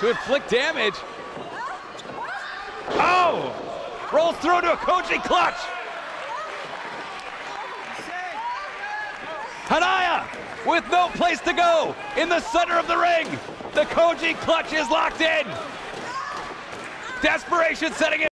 to inflict damage. Oh! Rolls through to a Koji clutch. Hanaya with no place to go in the center of the ring. The Koji clutch is locked in. Desperation setting in.